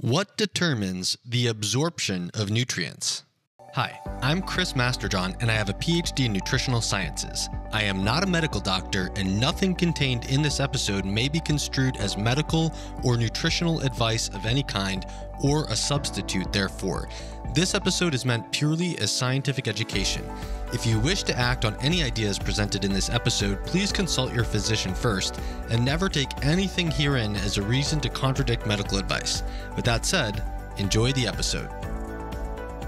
What determines the absorption of nutrients? Hi, I'm Chris Masterjohn, and I have a PhD in nutritional sciences. I am not a medical doctor, and nothing contained in this episode may be construed as medical or nutritional advice of any kind or a substitute therefore. This episode is meant purely as scientific education. If you wish to act on any ideas presented in this episode, please consult your physician first and never take anything herein as a reason to contradict medical advice. With that said, enjoy the episode.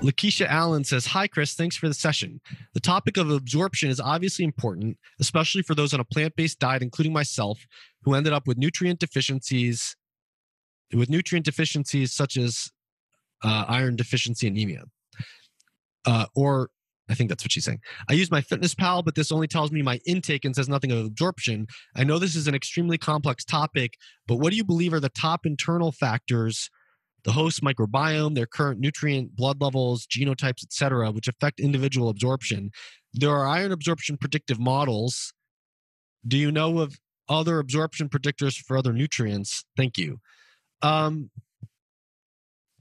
Lakeisha Allen says, Hi, Chris. Thanks for the session. The topic of absorption is obviously important, especially for those on a plant based diet, including myself, who ended up with nutrient deficiencies, with nutrient deficiencies such as uh, iron deficiency anemia. Uh, or I think that's what she's saying. I use MyFitnessPal, but this only tells me my intake and says nothing of absorption. I know this is an extremely complex topic, but what do you believe are the top internal factors, the host microbiome, their current nutrient, blood levels, genotypes, etc., which affect individual absorption? There are iron absorption predictive models. Do you know of other absorption predictors for other nutrients? Thank you. Um,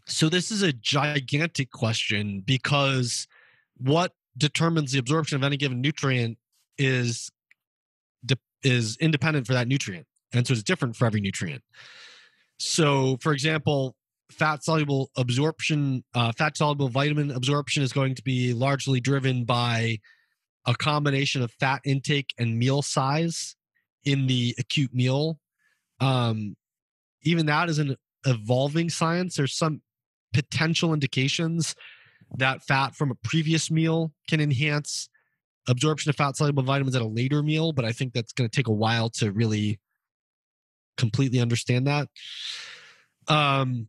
so this is a gigantic question because what determines the absorption of any given nutrient is is independent for that nutrient, and so it's different for every nutrient. So, for example, fat soluble absorption, uh, fat soluble vitamin absorption is going to be largely driven by a combination of fat intake and meal size in the acute meal. Um, even that is an evolving science. There's some potential indications that fat from a previous meal can enhance absorption of fat soluble vitamins at a later meal, but I think that's going to take a while to really completely understand that. Um,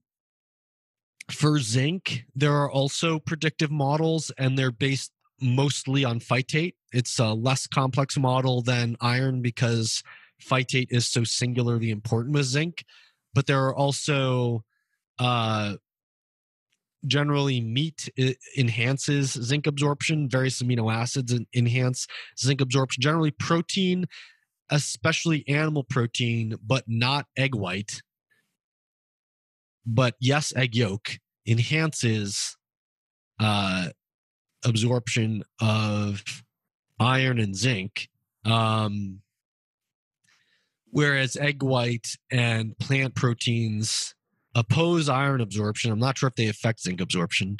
for zinc, there are also predictive models, and they're based mostly on phytate. It's a less complex model than iron because phytate is so singularly important with zinc. But there are also uh, generally meat enhances zinc absorption various amino acids enhance zinc absorption generally protein especially animal protein but not egg white but yes egg yolk enhances uh, absorption of iron and zinc um, whereas egg white and plant proteins oppose iron absorption. I'm not sure if they affect zinc absorption.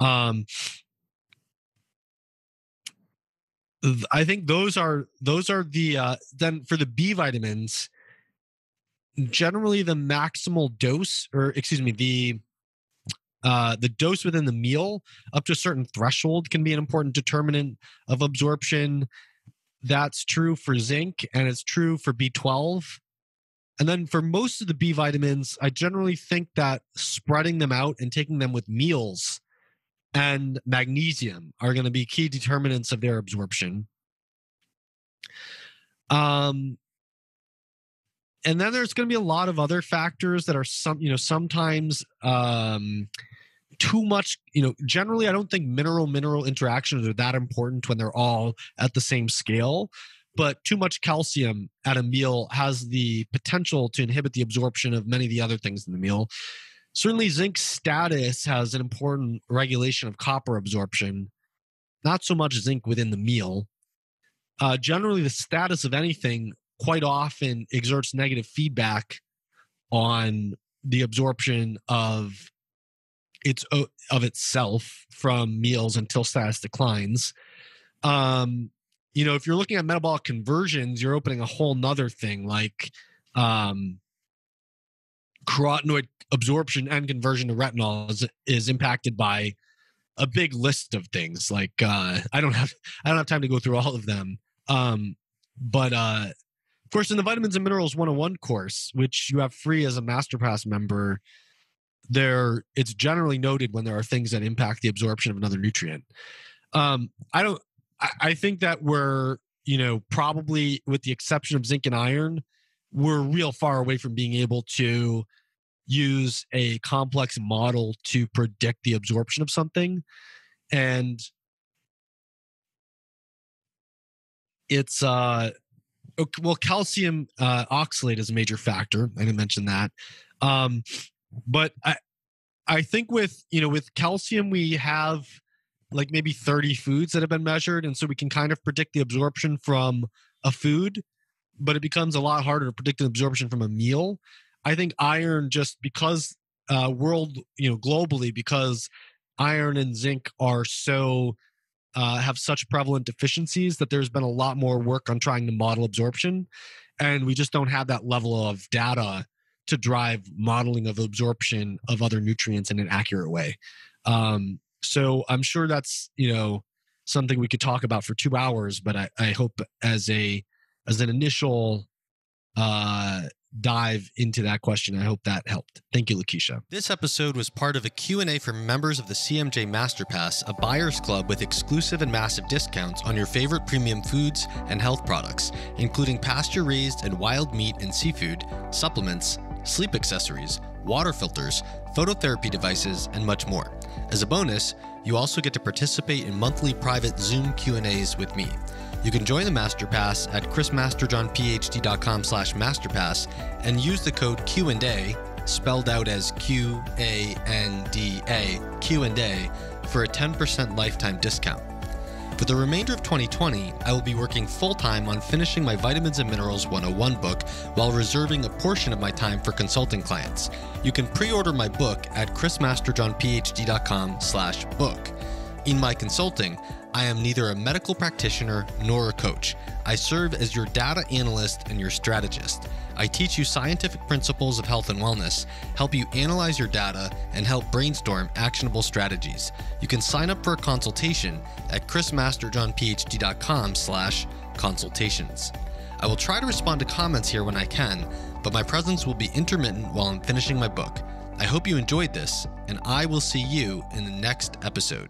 Um, I think those are those are the uh, then for the B vitamins. Generally, the maximal dose, or excuse me, the uh, the dose within the meal up to a certain threshold can be an important determinant of absorption. That's true for zinc, and it's true for B12. And then for most of the B vitamins, I generally think that spreading them out and taking them with meals and magnesium are going to be key determinants of their absorption. Um, and then there's going to be a lot of other factors that are some, you know, sometimes um, too much. You know, generally, I don't think mineral mineral interactions are that important when they're all at the same scale but too much calcium at a meal has the potential to inhibit the absorption of many of the other things in the meal. Certainly, zinc status has an important regulation of copper absorption, not so much zinc within the meal. Uh, generally, the status of anything quite often exerts negative feedback on the absorption of its of itself from meals until status declines. Um, you know, if you're looking at metabolic conversions, you're opening a whole nother thing like um, carotenoid absorption and conversion to retinol is, is impacted by a big list of things. Like uh, I don't have I don't have time to go through all of them. Um, but uh, of course, in the vitamins and minerals 101 course, which you have free as a MasterPass member, there it's generally noted when there are things that impact the absorption of another nutrient. Um, I don't I, think that we're, you know, probably with the exception of zinc and iron, we're real far away from being able to use a complex model to predict the absorption of something. And it's uh well calcium uh oxalate is a major factor i didn't mention that um but i I think with you know with calcium we have like maybe 30 foods that have been measured and so we can kind of predict the absorption from a food but it becomes a lot harder to predict the absorption from a meal. I think iron just because uh world you know globally because iron and zinc are so uh, have such prevalent deficiencies that there's been a lot more work on trying to model absorption and we just don't have that level of data to drive modeling of absorption of other nutrients in an accurate way. Um, so I'm sure that's you know something we could talk about for two hours, but I, I hope as a as an initial uh, dive into that question. I hope that helped. Thank you, Lakeisha. This episode was part of a Q&A for members of the CMJ Masterpass, a buyer's club with exclusive and massive discounts on your favorite premium foods and health products, including pasture-raised and wild meat and seafood, supplements, sleep accessories, water filters, phototherapy devices, and much more. As a bonus, you also get to participate in monthly private Zoom Q&As with me. You can join the Masterpass at chrismasterjohnphd.com slash masterpass and use the code Q&A, spelled out as Q-A-N-D-A, Q&A, for a 10% lifetime discount. For the remainder of 2020, I will be working full time on finishing my Vitamins and Minerals 101 book while reserving a portion of my time for consulting clients. You can pre-order my book at chrismasterjohnphd.com/book. In my consulting, I am neither a medical practitioner nor a coach. I serve as your data analyst and your strategist. I teach you scientific principles of health and wellness, help you analyze your data, and help brainstorm actionable strategies. You can sign up for a consultation at chrismasterjohnphd.com slash consultations. I will try to respond to comments here when I can, but my presence will be intermittent while I'm finishing my book. I hope you enjoyed this, and I will see you in the next episode.